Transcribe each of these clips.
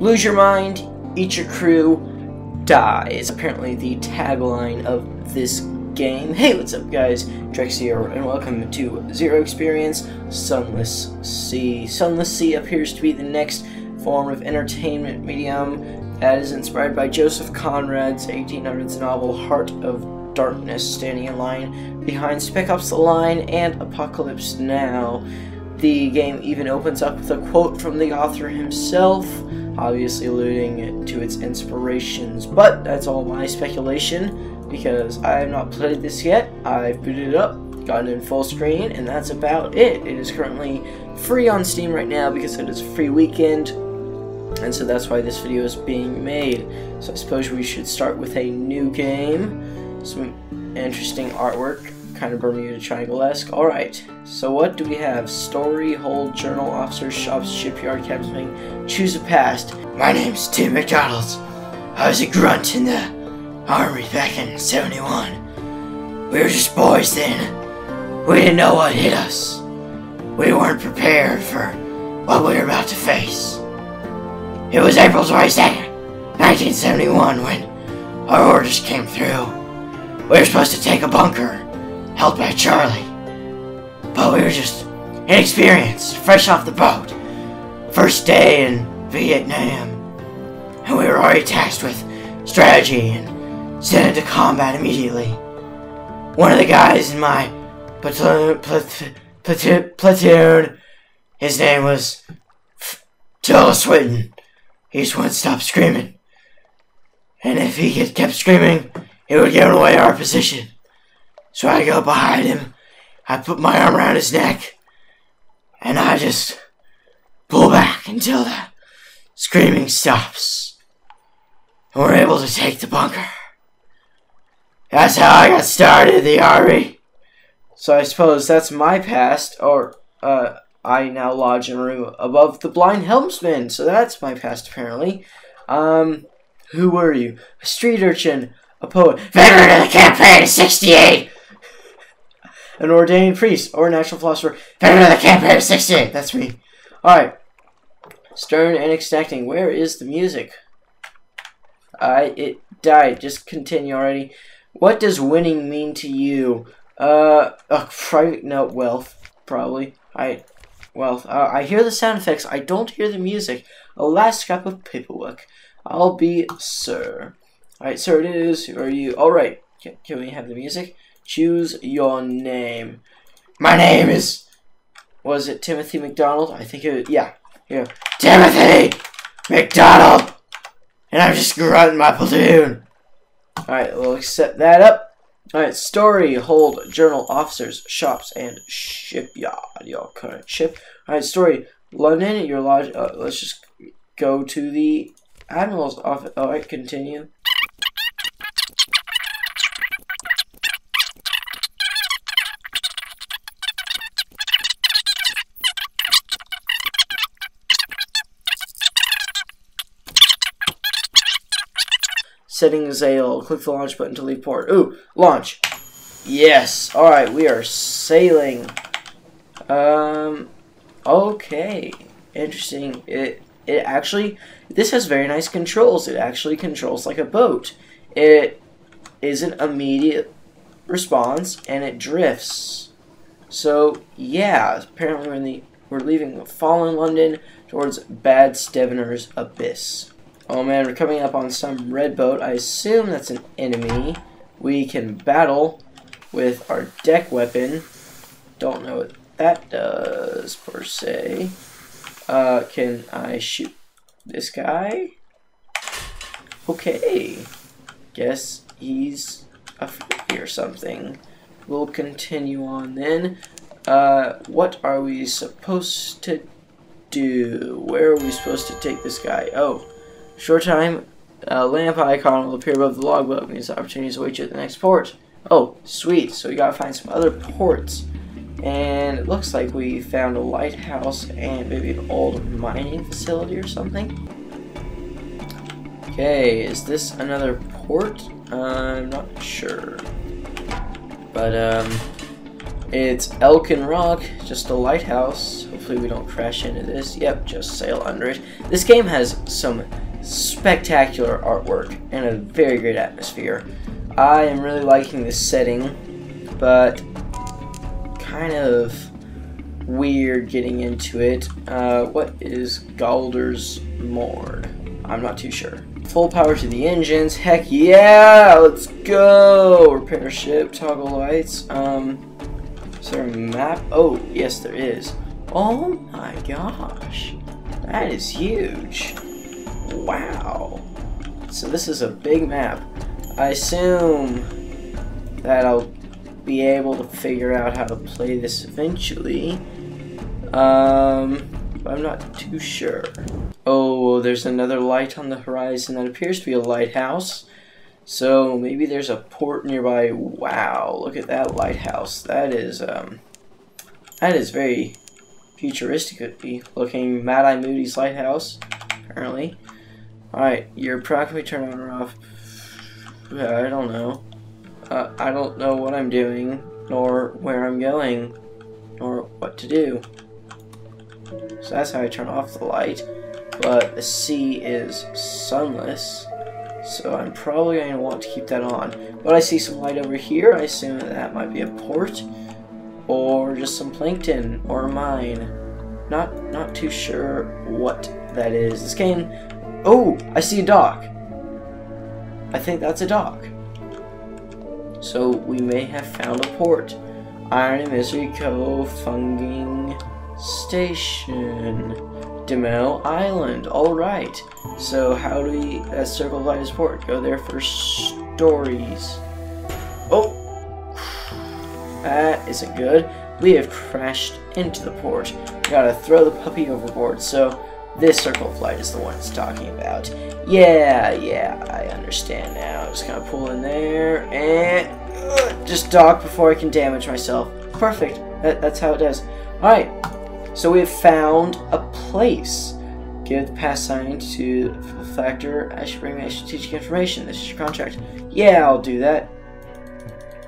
Lose your mind, eat your crew, die is apparently the tagline of this game. Hey, what's up guys? Trex here, and welcome to Zero Experience Sunless Sea. Sunless Sea appears to be the next form of entertainment medium that is inspired by Joseph Conrad's 1800s novel Heart of Darkness, standing in line behind Spec Ops The Line and Apocalypse Now. The game even opens up with a quote from the author himself, obviously alluding to its inspirations, but that's all my speculation because I have not played this yet. I've booted it up, gotten in full screen, and that's about it. It is currently free on Steam right now because it is a free weekend, and so that's why this video is being made. So I suppose we should start with a new game, some interesting artwork kind of Bermuda Triangle-esque. Alright, so what do we have? Story, hold, journal, officer, shops, shipyard, captain, choose a past. My name's Tim McDonald. I was a grunt in the army back in 71. We were just boys then. We didn't know what hit us. We weren't prepared for what we were about to face. It was April 22nd, 1971 when our orders came through. We were supposed to take a bunker held by Charlie. But we were just inexperienced, fresh off the boat. First day in Vietnam. And we were already tasked with strategy and sent into combat immediately. One of the guys in my platoon, platoon, platoon his name was Tilda Swinton. He just wouldn't stop screaming. And if he kept screaming, it would give away our position. So I go behind him, I put my arm around his neck, and I just pull back until the screaming stops. And we're able to take the bunker. That's how I got started in the army. So I suppose that's my past, or uh, I now lodge in a room above the blind helmsman. So that's my past, apparently. Um, who were you? A street urchin, a poet, veteran of the campaign of '68, an ordained priest or a natural philosopher. Veteran of the campaign of 68. That's me. Alright. Stern and exacting. Where is the music? I it died. Just continue already. What does winning mean to you? Uh, a private note wealth, probably. I, wealth. Uh, I hear the sound effects. I don't hear the music. A last scrap of paperwork. I'll be sir. Alright, sir, it is. Who are you? Alright. Can, can we have the music? Choose your name. My name is. Was it Timothy McDonald? I think it. Yeah. Yeah. Timothy McDonald. And I'm just grunting my platoon. Alright, we'll accept that up. Alright, story, hold, journal, officers, shops, and shipyard. Your current ship. Alright, story, London, your lodge. Uh, let's just go to the Admiral's office. Alright, continue. Settings AL. Click the launch button to leave port. Ooh, launch. Yes. Alright, we are sailing. Um, okay. Interesting. It, it actually, this has very nice controls. It actually controls like a boat. It is an immediate response, and it drifts. So, yeah, apparently we're, in the, we're leaving fallen London towards Bad Stevener's Abyss. Oh man, we're coming up on some red boat. I assume that's an enemy. We can battle with our deck weapon. Don't know what that does, per se. Uh, can I shoot this guy? Okay. Guess he's afraid or something. We'll continue on then. Uh, what are we supposed to do? Where are we supposed to take this guy? Oh. Short time, a lamp icon will appear above the logbook. These opportunities await you at the next port. Oh, sweet. So we gotta find some other ports. And it looks like we found a lighthouse and maybe an old mining facility or something. Okay, is this another port? I'm not sure. But, um, It's Elkin Rock, just a lighthouse. Hopefully we don't crash into this. Yep, just sail under it. This game has some spectacular artwork and a very great atmosphere. I am really liking this setting, but kind of weird getting into it. Uh, what is Gaider's Mourn? I'm not too sure. Full power to the engines. Heck yeah! Let's go! Repair ship, toggle lights. Um, is there a map? Oh, yes there is. Oh my gosh. That is huge. Wow. So this is a big map. I assume that I'll be able to figure out how to play this eventually. Um, I'm not too sure. Oh, there's another light on the horizon that appears to be a lighthouse. So maybe there's a port nearby. Wow, look at that lighthouse. That is um that is very futuristic looking. Mad Eye Moody's lighthouse, apparently. Alright, your proximity turn on or off. Yeah, I don't know. Uh, I don't know what I'm doing, nor where I'm going, nor what to do. So that's how I turn off the light. But the sea is sunless. So I'm probably going to want to keep that on. But I see some light over here. I assume that, that might be a port. Or just some plankton. Or mine. Not, not too sure what that is. This game... Oh! I see a dock. I think that's a dock. So we may have found a port. Iron and Misery Cove, Funging Station. Demo Island. Alright. So how do we, uh, Circle of Light Port, go there for stories. Oh! That isn't good. We have crashed into the port. Gotta throw the puppy overboard, so this Circle of Light is the one it's talking about. Yeah, yeah, I understand now. I'm Just gonna pull in there, and uh, just dock before I can damage myself. Perfect. That, that's how it does. Alright, so we have found a place. Give the pass sign to the factor. I should bring my strategic information. This is your contract. Yeah, I'll do that.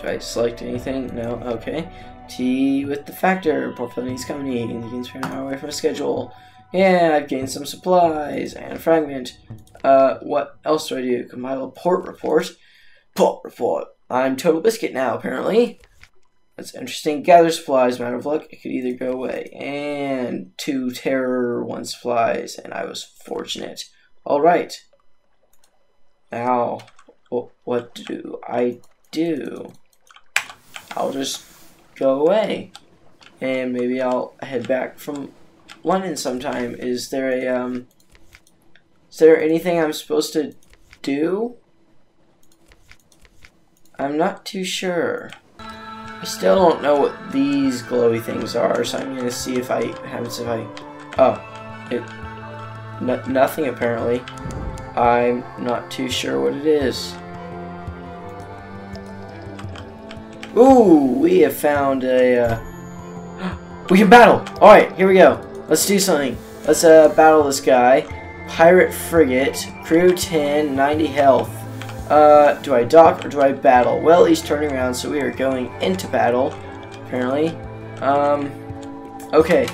Do I select anything? No. Okay. T with the factor. Company. And you can spend an hour away from a schedule. Yeah, I've gained some supplies and a fragment. Uh, what else do I do? Compile a port report. Port report. I'm TotalBiscuit now, apparently. That's interesting. Gather supplies, matter of luck. It could either go away. And two terror, one supplies, and I was fortunate. Alright. Now, what do I do? I'll just go away. And maybe I'll head back from London sometime. Is there a, um... Is there anything I'm supposed to do? I'm not too sure. I still don't know what these glowy things are, so I'm gonna see if I happens if I. Oh, it. nothing apparently. I'm not too sure what it is. Ooh, we have found a. Uh, we can battle. All right, here we go. Let's do something. Let's uh, battle this guy. Pirate frigate, crew 10, 90 health. Uh, do I dock or do I battle? Well, he's turning around, so we are going into battle, apparently. Um, okay.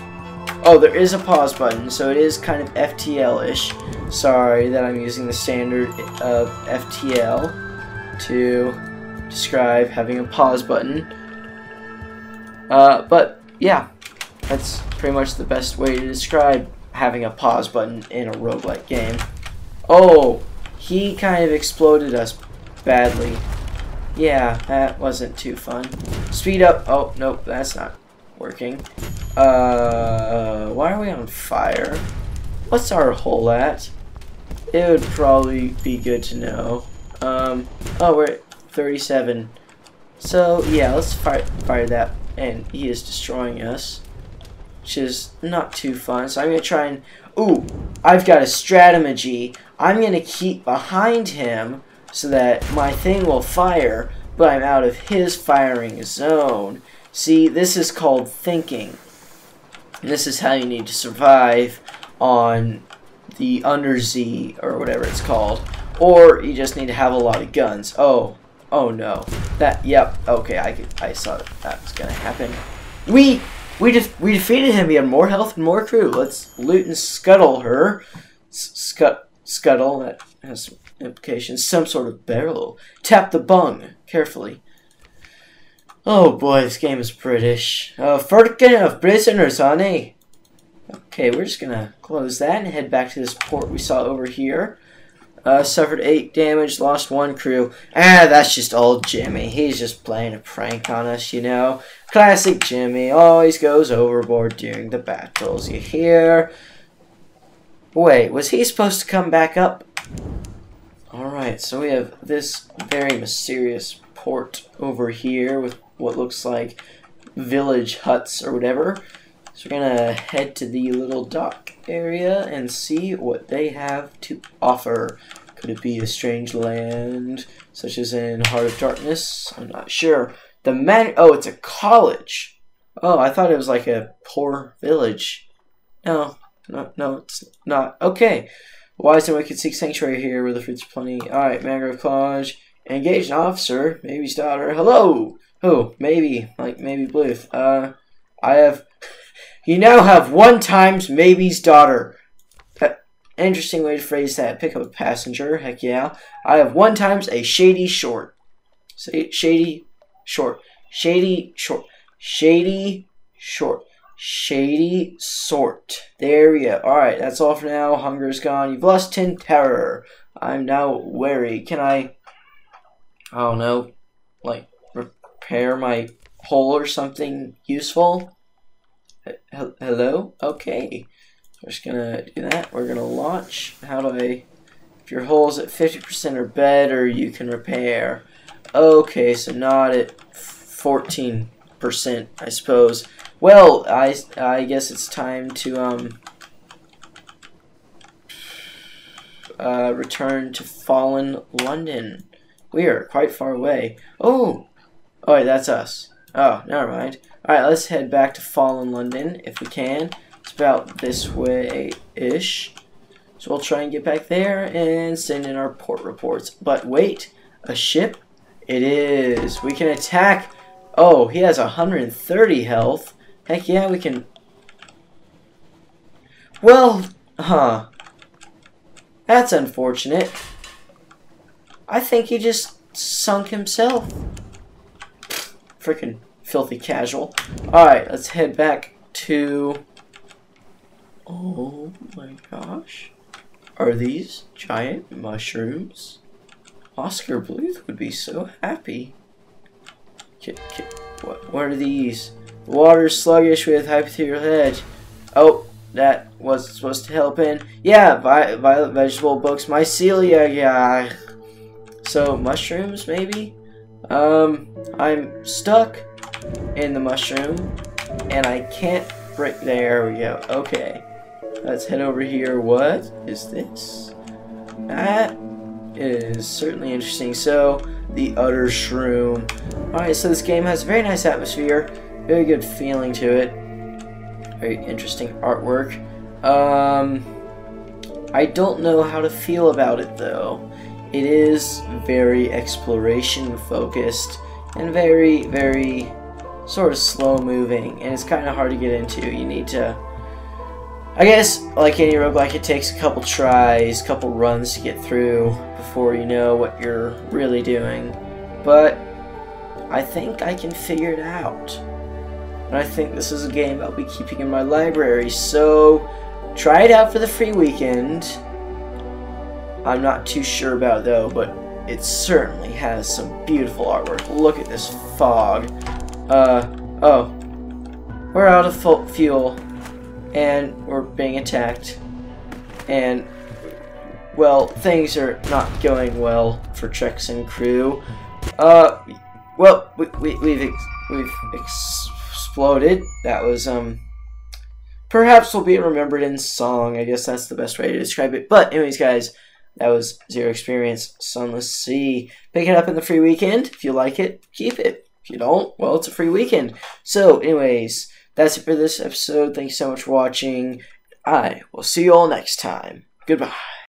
Oh, there is a pause button, so it is kind of FTL-ish. Sorry that I'm using the standard of FTL to describe having a pause button. Uh, but, yeah, that's pretty much the best way to describe having a pause button in a roguelike game. Oh, he kind of exploded us badly. Yeah, that wasn't too fun. Speed up. Oh, nope, that's not working. Uh, why are we on fire? What's our hole at? It would probably be good to know. Um, oh, we're at 37. So, yeah, let's fire, fire that. And he is destroying us. Which is not too fun. So I'm going to try and... Ooh, I've got a strategy. I'm going to keep behind him so that my thing will fire, but I'm out of his firing zone. See, this is called thinking. This is how you need to survive on the undersea or whatever it's called. Or you just need to have a lot of guns. Oh, Oh no. That, yep, okay, I, could, I saw that, was gonna happen. We, we, def we defeated him, he had more health and more crew. Let's loot and scuttle her. Scut, scuttle, that has implications. Some sort of barrel. Tap the bung, carefully. Oh boy, this game is British. Uh, Firkin of Prisoner's, honey. Okay, we're just gonna close that and head back to this port we saw over here. Uh, suffered 8 damage, lost 1 crew. Ah, that's just old Jimmy. He's just playing a prank on us, you know. Classic Jimmy. Always goes overboard during the battles. You hear? Wait, was he supposed to come back up? Alright, so we have this very mysterious port over here with what looks like village huts or whatever. So we're gonna head to the little dock area and see what they have to offer. Could it be a strange land, such as in Heart of Darkness? I'm not sure. The man. Oh, it's a college. Oh, I thought it was like a poor village. No, no, no, it's not. Okay. Wise and wicked seek sanctuary here where the fruits are plenty. Alright, Mangrove College. Engaged officer, maybe's daughter. Hello! Oh, maybe, like Maeby Bluth. Uh, I have you now have one times maybe's daughter. Uh, interesting way to phrase that. Pick up a passenger. Heck yeah. I have one times a shady short. Say shady short. Shady short. Shady short. Shady sort. There we go. Alright, that's all for now. Hunger's gone. You've lost 10 terror. I'm now wary. Can I... I don't know. Like, repair my hole or something useful? Hello? Okay. We're just gonna do that. We're gonna launch. How do I... If your hole's at 50% or better, you can repair. Okay, so not at 14%, I suppose. Well, I, I guess it's time to, um... Uh, return to Fallen London. We are quite far away. Oh! Oh, that's us. Oh, never mind. Alright, let's head back to Fallen London, if we can. It's about this way-ish. So we'll try and get back there and send in our port reports. But wait, a ship? It is. We can attack. Oh, he has 130 health. Heck yeah, we can... Well, huh. That's unfortunate. I think he just sunk himself. Freaking filthy casual. Alright, let's head back to... Oh my gosh. Are these giant mushrooms? Oscar Bluth would be so happy. What, what are these? Water sluggish with hypothermial head. Oh, that was supposed to help in. Yeah, vi violet vegetable books, mycelia, yeah. So, mushrooms, maybe? Um, I'm stuck in the mushroom, and I can't break. There we go. Okay, let's head over here. What is this? That is certainly interesting. So the utter shroom. All right, so this game has a very nice atmosphere, very good feeling to it, very interesting artwork. Um, I don't know how to feel about it though. It is very exploration focused and very, very sort of slow moving, and it's kind of hard to get into. You need to, I guess, like any roguelike, it takes a couple tries, couple runs to get through before you know what you're really doing. But I think I can figure it out. And I think this is a game I'll be keeping in my library, so try it out for the free weekend. I'm not too sure about though, but it certainly has some beautiful artwork. Look at this fog. Uh, oh. We're out of fuel, and we're being attacked. And, well, things are not going well for Trex and crew. Uh, well, we, we, we've, ex we've exploded. That was, um, perhaps will be remembered in song. I guess that's the best way to describe it. But, anyways, guys, that was Zero Experience Sunless Sea. Pick it up in the free weekend. If you like it, keep it. If you don't, well, it's a free weekend. So, anyways, that's it for this episode. Thanks so much for watching. I will see you all next time. Goodbye.